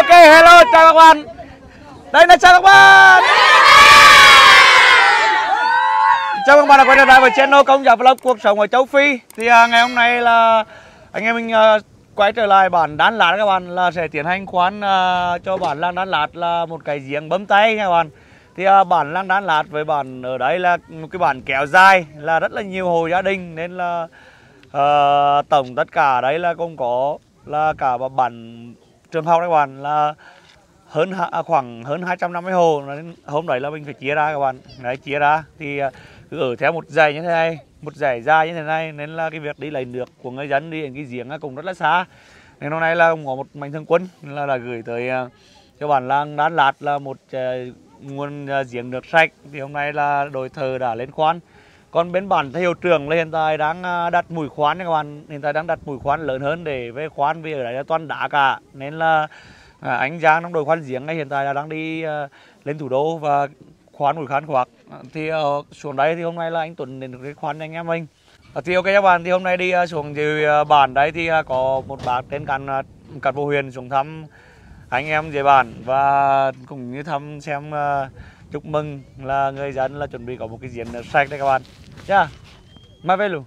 Ok, hello, chào các bạn. Đây là chào các bạn. Chào các bạn đã quay trở lại với channel Công Giả Vlog cuộc sống ở châu Phi. Thì à, ngày hôm nay là anh em mình à, quay trở lại bản Đán Lạt các bạn là sẽ tiến hành khoán à, cho bản làng Đán Lạt là một cái giếng bấm tay nha các bạn. Thì à, bản làng Đán Lạt với bản ở đây là một cái bản kéo dài là rất là nhiều hộ gia đình nên là à, tổng tất cả đấy là cũng có là cả bản trường học các bạn là hơn à, khoảng hơn 250 hồ. Nên hôm đấy là mình phải chia ra các bạn. Đấy chia ra thì à, cứ ở theo một dãy như thế này một dãy dài như thế này nên là cái việc đi lấy nước của người dân đi đến cái giếng cũng rất là xa. Nên hôm nay là có một mạnh thường quân là đã gửi tới à, cho bản làng đan Lạt là một à, nguồn giếng nước sạch. Thì hôm nay là đội thờ đã lên khoan còn bên bản thầy hiệu trưởng là hiện tại đang à, đặt mũi khoan các bạn. Hiện tại đang đặt mũi khoan lớn hơn để về khoan vì ở đấy là toàn đá cả. Nên là à, anh Giang trong đội khoan giếng này hiện tại là đang đi à, lên thủ đô và khoan mũi khoan khoác. À, thì uh, xuống đây thì hôm nay là anh Tuấn đến cái khoan anh em mình. À, thì ok các bạn thì hôm nay đi uh, xuống thì bản đấy thì có một bác tên cán uh, cán bộ huyền xuống thăm anh em dưới bản và cũng như thăm xem uh, chúc mừng là người dân là chuẩn bị có một cái sạch đấy các bạn. Nhá mà về luôn.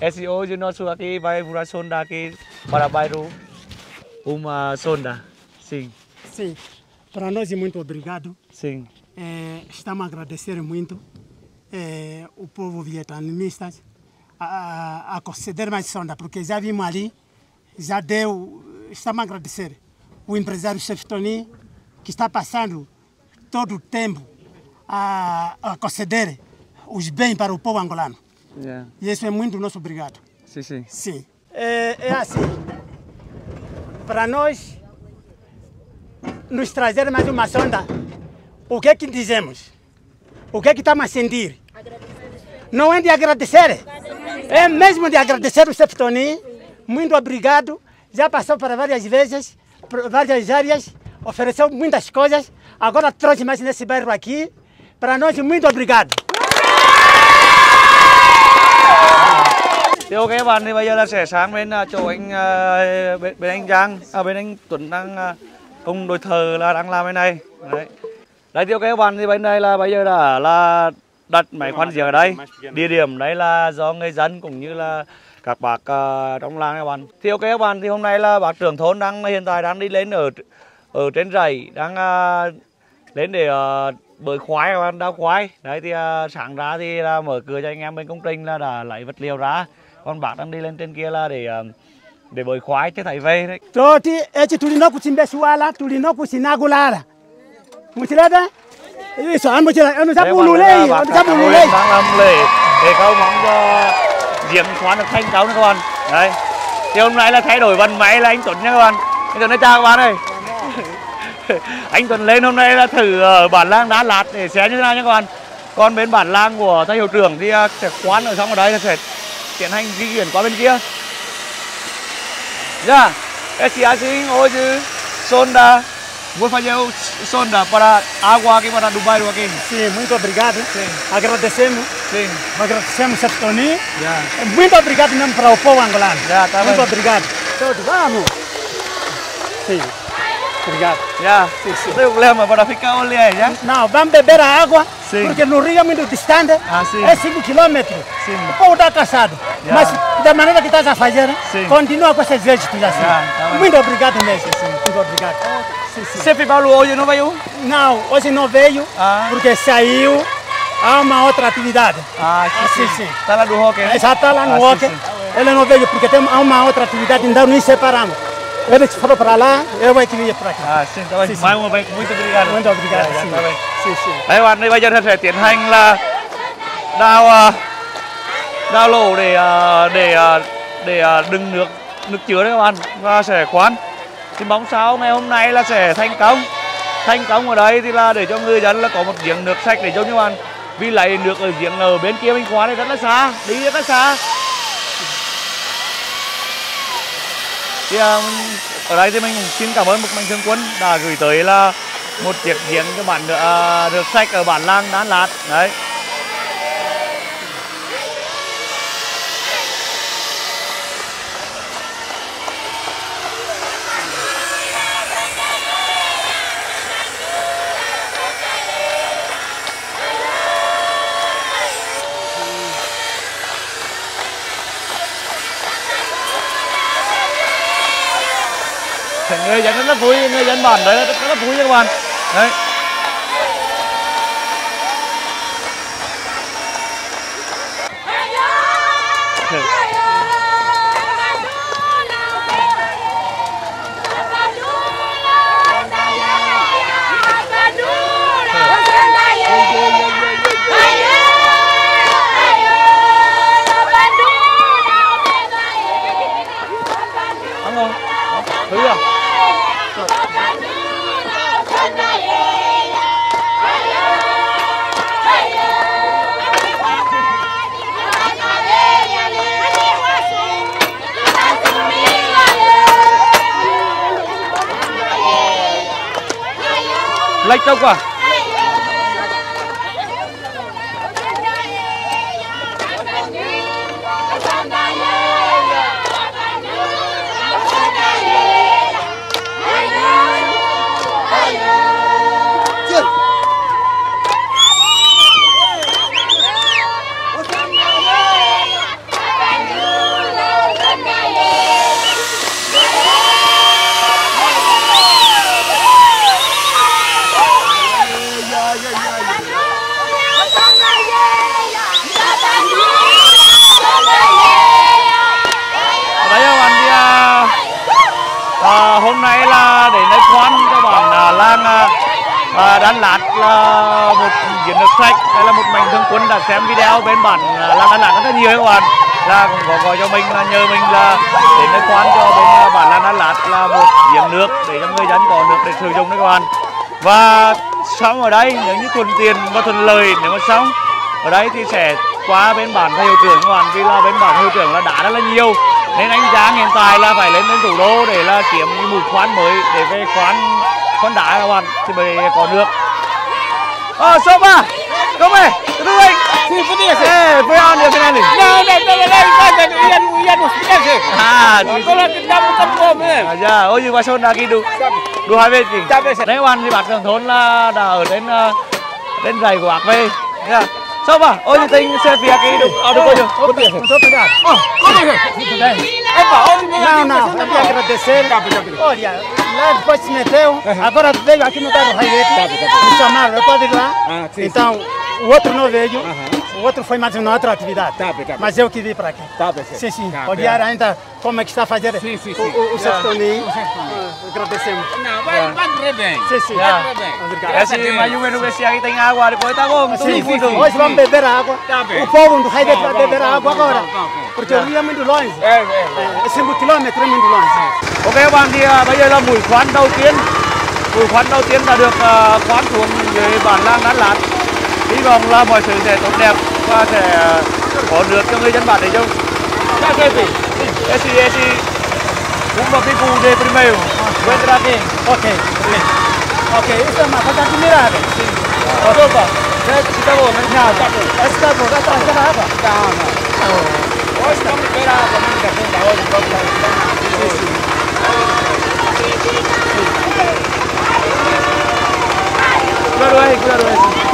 SEO nosso aqui vai para sonda aqui para bairro uma sonda. Sim. Sim, para nós é muito obrigado. sim. Eh, estamos a agradecer muito eh, o povo vietnamita a, a, a conceder mais sonda, porque já vimos ali, já deu, estamos a agradecer. O empresário Chef Tony, que está passando todo o tempo a, a conceder os bens para o povo angolano. yeah. E isso é muito nosso obrigado. sim sim Sim. É, é assim. Para nós nos trazer mais uma sonda, o que é que dizemos? O que é que estamos a sentir? Não é de agradecer. É mesmo de agradecer o Septoni. Muito obrigado. Já passou para várias vezes, por várias áreas, ofereceu muitas coisas. Agora trouxe mais nesse bairro aqui. Para nós, muito obrigado. Thì ok các bạn thì bây giờ là sẽ sang bên à, chỗ anh à, bên, bên anh Giang à, bên anh Tuấn đang à, cùng đội thờ là đang làm bên này. Đấy. Đấy thì ok các bạn thì bên đây là bây giờ đã là đặt máy khoan giếng ở đây. Địa điểm đấy là do người dân cũng như là các bác trong làng các bạn. Thì ok các bạn thì hôm nay là bác trưởng thôn đang hiện tại đang đi lên ở ở trên rẫy đang à, lên để uh, bơi khoái các bạn đao khoái. Đấy thì à, sáng ra thì là mở cửa cho anh em bên công trình là đã lấy vật liệu ra. Còn bác đang đi lên trên kia là để à, để bơi khoái chứ thấy về đấy. Toti eci tulina kuchimbe suala tulina kusinagulala muchileta iso an muchila an Đấy, sabululei bác an các cán bộ sabululei đang làm lễ. Để cầu mong cho giếng khoan được thành công các bạn. Đấy. Thì hôm nay là thay đổi vận may là anh Tuấn nha các bạn. Anh Tuấn nói chào các bạn ơi anh Tuấn lên hôm nay là thử ở bản làng đá lạt để xem như thế nào nha các bạn còn bên bản làng của thầy hiệu trưởng thì à, sẽ khoan ở xong ở đây là sẽ tiến hành di chuyển qua bên kia Ya, esse assim hoje sonda vou fazer o sonda para água aqui para Dubai aqui. sim muito obrigado Sim. agradecemos Sim. agradecemos Septoni Ya. muito obrigado mesmo para o povo angolano Já, tá muito bem. obrigado todos vamos sim obrigado Ya. Não tem problema para ficar olhando aí, já. não vamos beber a água Sim. porque no rio é muito distante Ah, sim. é 5 quilômetros Sim. o povo está cansado Já. mas da maneira que estás a fazer Sim. continua com assim Já, tá muito obrigado mesmo muito obrigado sim, sim. Você ficou hoje não veio? Não, hoje não veio Ah. porque saiu a uma outra atividade. Ah, sim, sim. Tá lá do rock, né? Já está lá no Ah, sim, sim. Ele não veio porque tem uma outra atividade, então nos separamos. Ele foram para lá, eu vou que vir para. À, xin cảm ơn. Sim, sim. Mai một vez, muito obrigado. Muito obrigado. Dạ, sim. dạ, vâng. Sim, sim. Đấy bạn, thì bây giờ sẽ tiến hành là đào à, đào lỗ để à, để để đựng nước nước chứa đấy các bạn và sẽ khoan. Thì mong sao ngày hôm nay là sẽ thành công. Thành công ở đây thì là để cho người dân là có một giếng nước sạch để cho các bạn vì lấy nước ở giếng ở bên kia bên khoan này rất là xa, đi rất là xa. Thì à, ở đây thì mình xin cảm ơn một mạnh thường quân đã gửi tới là một chiếc giếng cho bạn à, được à, sạch ở bản làng Đán Lạt. Đấy. Người dân rất là vui người dân bản đấy rất, rất là vui các bạn. Đấy. Lệch đâu quả ở đấy các bạn thì à, à, hôm nay là để nói khoan các bạn à, làng à, à Đan Lạt là một chiến lược sạch hay là một mạnh thường quân đã xem video bên bản à, làng Đan Lạt rất là nhiều các bạn. Là cũng có gọi cho mình là nhờ mình là để nói khoan cho bên à, bản làng Đan Lạt là một giếng nước để cho người dân có nước để sử dụng đấy các bạn. Và xong ở đây nếu như thuận tiền và thuận lời nếu mà xong ở đây thì sẽ qua bên bản thầy hiệu trưởng các bạn vì là bên bản hiệu trưởng là đá rất là nhiều. Nên anh Giang hiện tại là phải lên đến thủ đô để là kiếm một mũi mới để về khoán khoan đá các bạn thì mới có nước ờ số ba here từ từ anh Sí, podría ser. eh Brian dia finali No, no, no, no, no, Ian, Ian hospital ah Kalau kita bukan bom eh. à ôi qua sôn đã đi đủ đủ hai bên gì đấy bạn thì bạn trưởng thôn là đã ở đến ờ, đến rầy của ạc về nha sao mà ôi thì tính xe phía cái đủ ở đâu rồi Podría ser. Muito obrigado. Oh, podría ser. Epa, onde vem Não, aqui? não, eu queria agradecer. Olha, lá depois se meteu, agora veio aqui no bairro Railete, me chamaram, eu estou de lá. Ah, sim, Então, o outro não veio, Aham. o outro foi mais uma outra atividade. Tá bem, tá. Mas eu que vim para aqui. Tá bem, sim. Sim, sim. Tá Olhar bem. ainda como é que está a fazer Sim, sim, o, sim. o, o. O seu Toninho. Ah, Agradecemos. Não, vai, vai correr bem. Sim, sim. Vai Yeah. correr bem. Obrigado. Esse mà dùng bên Ubesia cái tem água depois tá bom Sim, sim, sim. Hoje vamos beber água. Tá bem. O povo do Vamos, vai beber água agora. Porque o rio é muito longe. É, é, é. É 5 km é muito longe. ok các bạn thì à, bây giờ là mũi khoan đầu tiên mũi khoan đầu tiên đã được khoan xuống dưới bản làng đán lát hy vọng là mọi sự sẽ tốt đẹp và sẽ à, có nước cho người dân bản để dùng Já teve. esse esse uma pico de primeiro entra aqui Ok. Ok, isso é uma coisa admirável. opa kita bom Não, esse está bom, vai trazer água. Não, não. Hoje vamos ver a comunicação da hoje. Vamos lá. claro aí claro aí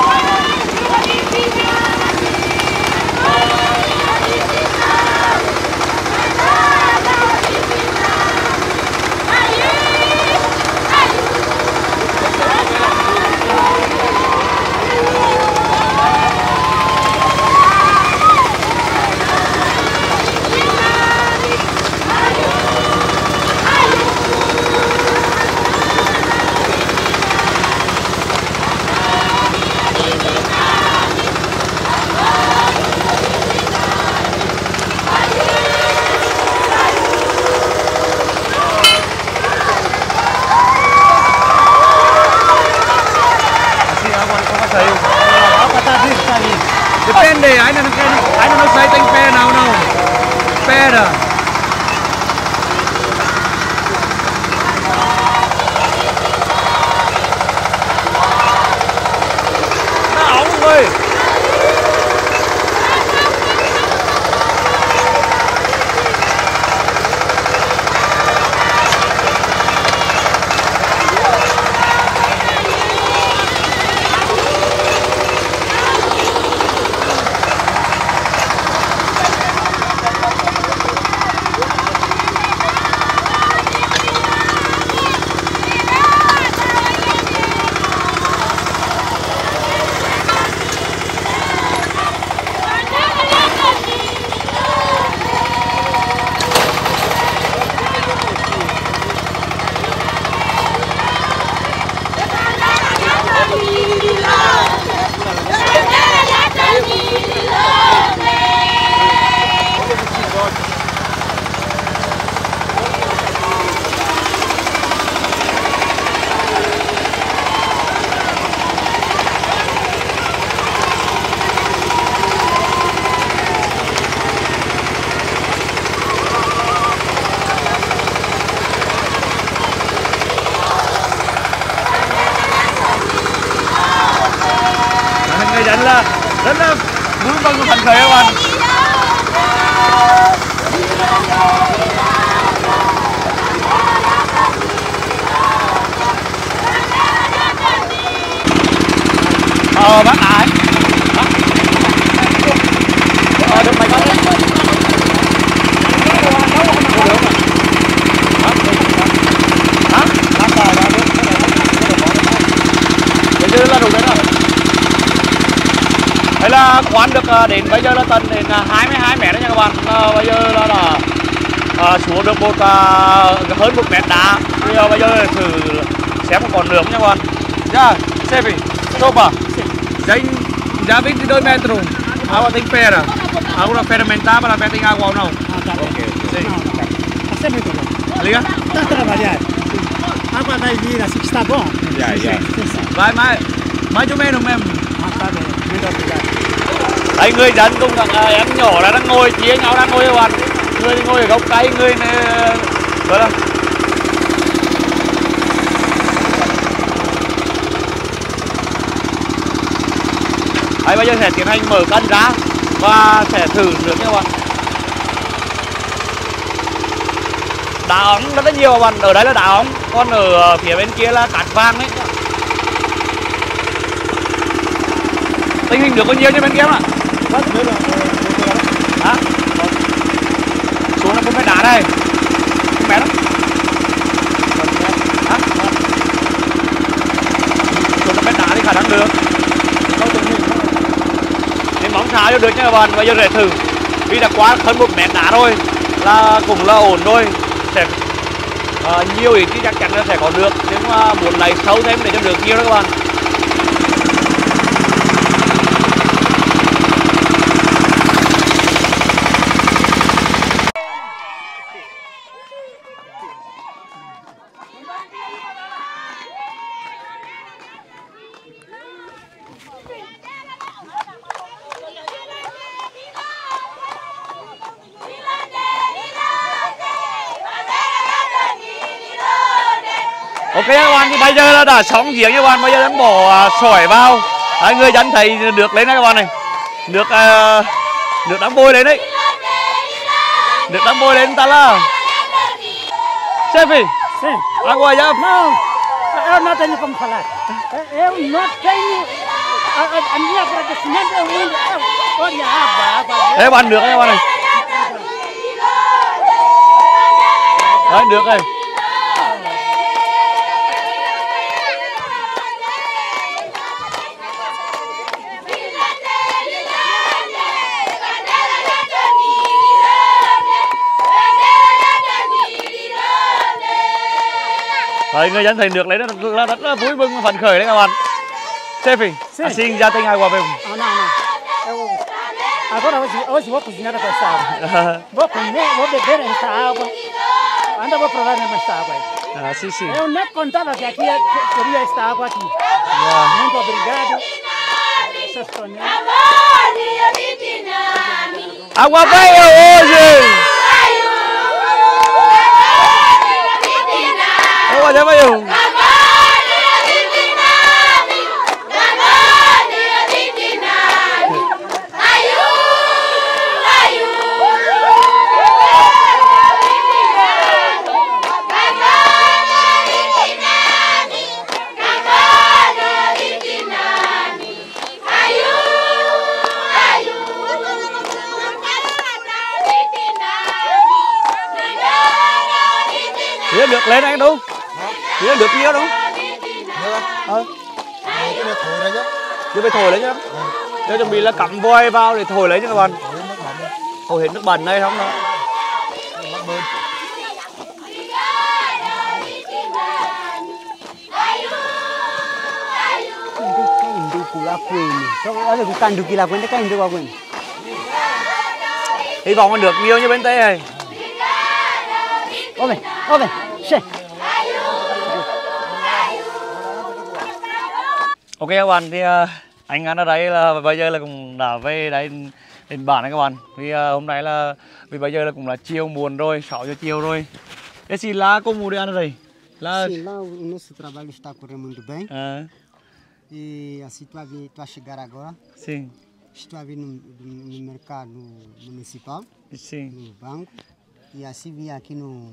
ờ bác lại ờ được mày con đấy Đây là quán được ờ, đến bây giờ là tận đến ờ, 22 mét đấy nha các bạn. Ờ, bây giờ là là à, xuống được một à, hơn một mét đá. Bây giờ bây giờ thử xem một con đường nha các bạn. Nha yeah, xe Ya, Sevi. Coba. Já, em- já 22 metros. Água tempera. Água fermentada para meter em água ou não? Ah, tá bom. Sim. Tá sempre muito bom. Liga? Tá trabalhando. Água vai vir assim que está bom? Ya, Sim, ya. sim, sim. Vai mais, mais ou menos mesmo. Ah, tá bem. Muito obrigado. Đấy, người dân cùng các à, em nhỏ là đang ngồi chia nhau đang ngồi bạn. Người thì ngồi ở góc cây, người này đó là Đấy, bây giờ sẽ tiến hành mở cân ra và sẽ thử nước nha các bạn. Đá ống rất là nhiều bạn, ở đây là đá ống, còn ở phía bên kia là cát vàng đấy. Tình hình được có nhiều như bên kia không ạ? Hả? Xuống là 4 mét đá đây 4 mét đó Hả? Xuống 5 mét đá thì khả năng được nên được nha các bạn Bây giờ để thử. Vì đã quá hơn một mét đá rồi Là cũng là ổn rồi. Sẽ uh, nhiều thì chắc chắn là sẽ có được Nhưng mà muốn lấy sâu thêm để cho được nhiều đó các bạn Ok các đã sóng giếng các bạn, bây giờ đang bỏ à, sỏi vào. Đấy, người dân thấy được lên đấy các bạn này. Được à, được đang bôi lên đấy. Được đang bôi lên ta là. Sefi, agua ya. Não, eu não tenho como falar. Eu não tenho. A, a, a minha agradecimento é muito. Olha a água, a água. Đấy bạn được đấy các bạn này. Đấy được rồi. Đấy, người dân thấy được lấy rất là rất là vui mừng và phấn khởi đấy các bạn. Sefi, Sim. assim já tem água mesmo. Ah, não, não. Eu, agora hoje, hoje vou cozinhar com essa água. Vou comer, vou beber essa água. Ainda vou provar esta água. Ah, sim, sim. Eu nem contava que aqui ia- que teria esta água aqui. Yeah. Muito obrigado. Água veio hoje! Água já veio! Phía được lên anh đúng Phía được kia đúng Ờ Cái này thổi ra chứ. Phải thổi lấy nhá Cho chuẩn bị là cắm voi vào để thổi lấy nha các bạn Thổi hết nước bẩn đây không đó Mắc bơm. Kanduku la kwenu. Wale kukandukila kwende kainduka kwenu. Hy vọng là được nhiều như bên Tây này Ove, ove, she. Ok các bạn thì ờ, anh ăn ở đây là bây giờ là cũng đã về đây đến bản này các bạn. Vì ờ, hôm nay là vì bây giờ là cũng là chiều muộn rồi 6 giờ chiều rồi. Esse lá como de ano aí? Lá Sim, lá o nosso trabalho está correndo muito bem. À, e assim tu a, vir- tu a chegar agora. Sim. Estou a vir no, no mercado municipal, Sim. no banco, e assim vim aqui no,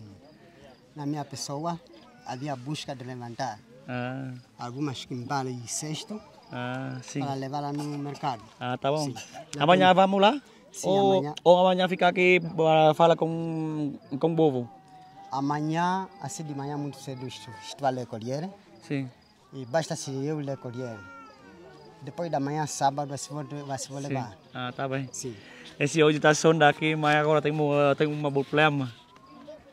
na minha pessoa, havia busca de levantar À, algumas quimbalas e cesto à, sim. para levar lá no mercado. À, tá bom. Sim. Amanhã vamos lá? Sim, ou, amanhã. ou amanhã fica aqui para falar com, com o povo? Amanhã, assim de manhã, muito cedo, estou, a ler colher, Sim. e basta se eu ler colher. Depois da manhã, sábado, você vai, você vai sim. levar. À, tá bem. Sim. Esse hoje está sonda aqui, mas agora tem, uma- tem uma problema.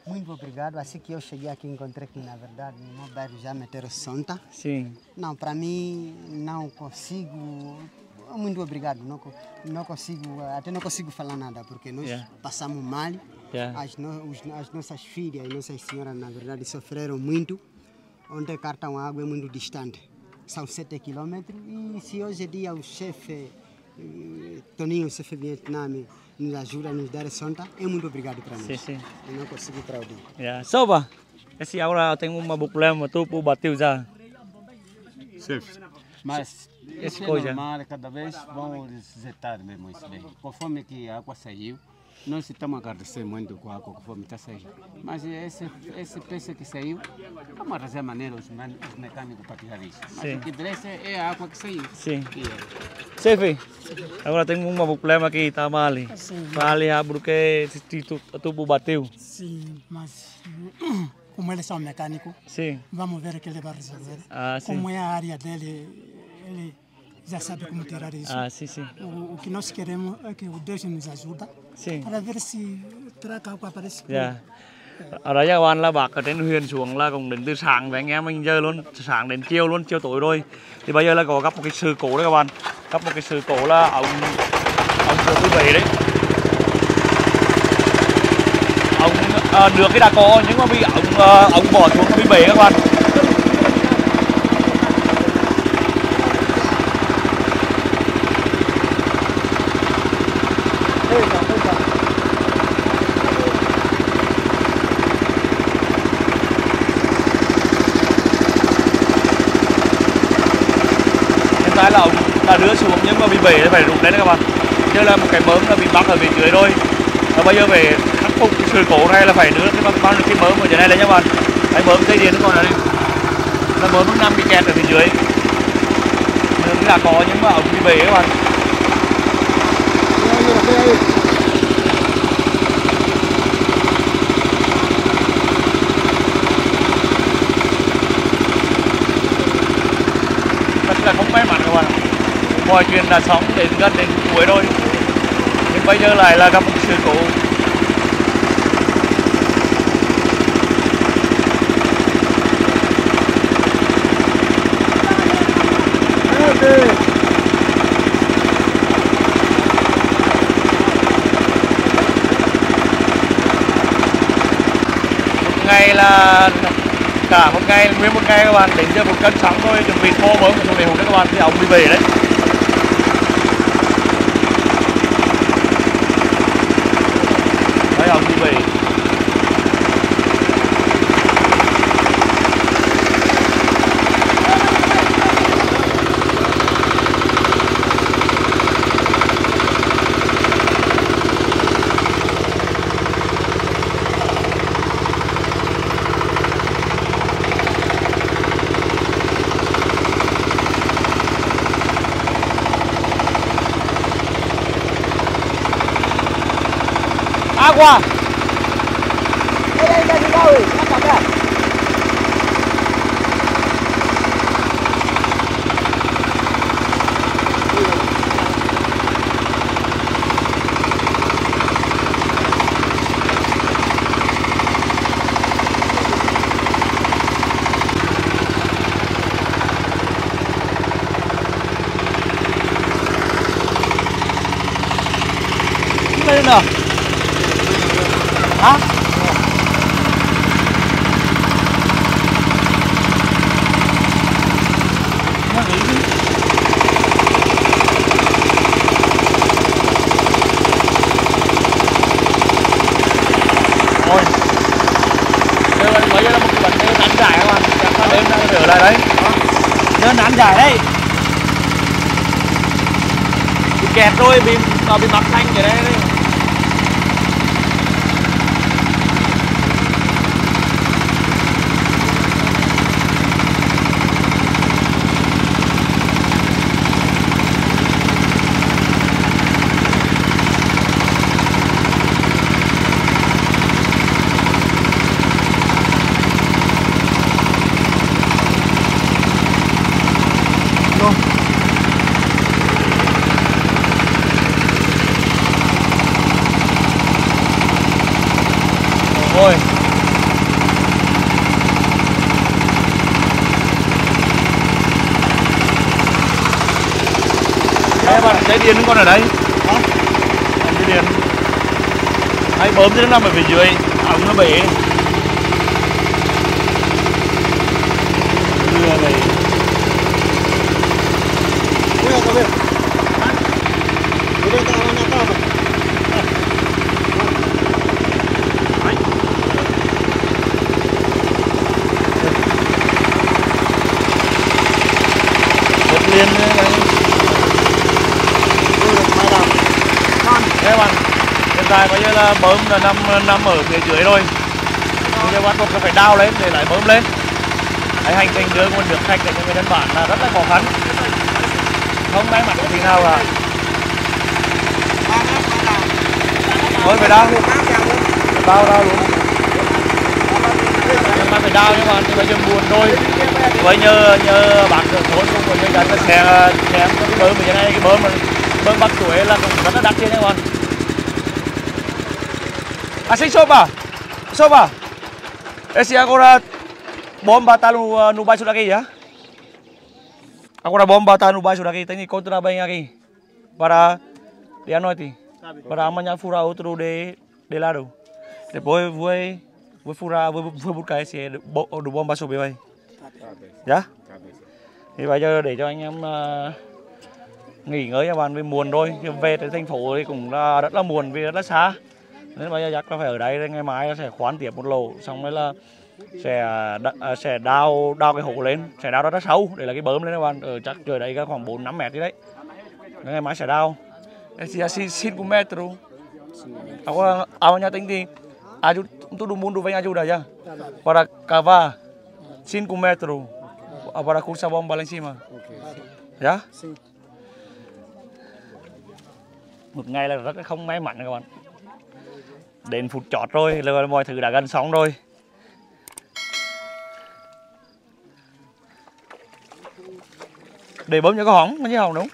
Muito obrigado. Assim que eu cheguei aqui, encontrei que, na verdade, no meu bairro já meteram sonta. Sim. Não, para mim, não consigo. Muito obrigado. Não, não consigo, até não consigo falar nada, porque nós Yeah. passamos mal. Yeah. As, no- os- as nossas filhas e nossas senhoras, na verdade, sofreram muito. Onde cartão água é muito distante. São 7 quilômetros. E se hoje em dia o chefe, eh, Toninho, o chefe Vietnã, nos ajuda a nos dar sonta, é muito obrigado para nós. Sim, sim. Eu não consigo aplaudir. Yeah. Soba, esse agora tem uma problema, tu bateu já. Chefe, mas Esse é coisa. normal, cada vez vão resetar mesmo isso bem. Conforme que a água saiu, nós estamos a agradecer muito com a água conforme está saindo. Mas esse, esse peça que saiu, vamos arranjar maneira os, man- os mecânicos para tirar isso. Mas Sim. o que interessa é a água que saiu. Sim. É. Chefe, agora tem uma problema aqui, tá mal ali. Sim. Ah, porque esse tu, tu por bateu. Sim, mas como eles são mecânicos, Sim. vamos ver o que ele vai resolver. Ah, sim. Como é a área dele, ele já sabe como tirar isso. Ah, sim, sim. O, o que nós queremos é que o Deus nos ajuda Sim. para ver se traga para esse Dạ. Ở đấy các bạn là bác ở trên huyền xuống là cũng đến từ sáng với anh em mình chơi luôn sáng đến chiều luôn chiều tối rồi thì bây giờ là có gặp một cái sự cố đấy các bạn gặp một cái sự cố là ông ông thứ bảy đấy ông à, được cái đã có nhưng mà bị ông à, ông bỏ xuống bị bể các bạn hiện tại là ông đã đưa xuống nhưng mà bị bể thì phải rút lên các bạn. Chứ là một cái mớm là bị mắc ở bên dưới thôi. Và bây giờ về khắc phục cái sự cố này là phải đưa cái băng băng cái mớm ở dưới này đấy các bạn. Cái mớm dây điện nó còn là đi là mớm nó nằm bị kẹt ở bên dưới. Nên là có những mà ống bị bể các bạn. Rất là không may mắn các bạn mọi chuyện đã xong đến gần đến cuối rồi. Nhưng bây giờ lại là gặp một sự cố. Một ngày là cả một ngày, nguyên một ngày các bạn đến giờ một cân sóng thôi, chuẩn bị thô với một để hút đấy các bạn, thì ông đi về đấy. Kẹt rồi bị bị mặt thanh vậy đấy Đây bạn, con ở đây. Dây điện Hay bấm thì nó nằm ở phía dưới Ống nó bể Đưa này Voy a comer. Voy a estar en la cama. Bật lên đây Đây bạn Hiện tại bây giờ là bơm là nằm nằm ở phía dưới rồi. Bây giờ bắt buộc phải đào lên để lại bơm lên. Đấy, hành trình đưa nguồn nước sạch để cho người dân bản là rất là khó khăn. Không may mắn thế nào cả Thôi phải đào Đào đào luôn. Nhưng mà phải đào nhưng mà bây giờ buồn thôi. Vậy nhờ nhờ bạn trưởng thôn cũng với nhân dân là sẽ xem cái bơm như thế này. Cái bơm bơm bắt chuối là cũng rất là đắt chứ nha các bạn Ah, sei sopa? Sopa? Esse agora bomba tá no, no baixo daqui, já? Agora a bomba tá no baixo daqui, tem que encontrar bem aqui. Para de à noite. Para amanhã furar outro de, de lado. Depois vou, vou furar, vou, vou buscar esse do, do bomba subir aí. Dạ? Thì bây giờ để cho anh em uh, nghỉ ngơi cho bạn vì muộn thôi. Về tới thành phố thì cũng là rất là muộn vì rất là xa nên bây giờ chắc là phải ở đây ngày mai sẽ khoán tiếp một lỗ xong rồi là sẽ à, sẽ đào đào cái hố lên sẽ đào rất sâu để là cái bơm lên các bạn. Ở chắc trời đây khoảng 4 5 mét đi đấy. Nên ngày mai sẽ đào Esse assim 5 metros agora amanhã tem que aju todo mundo vem ajudar já para cavar 5 metros para cursar bomba lá em cima já một ngày là rất là không may mắn các bạn đến phút chót rồi, là mọi thứ đã gần xong rồi. Để bấm cho cái hỏng nó chứ hỏng đúng.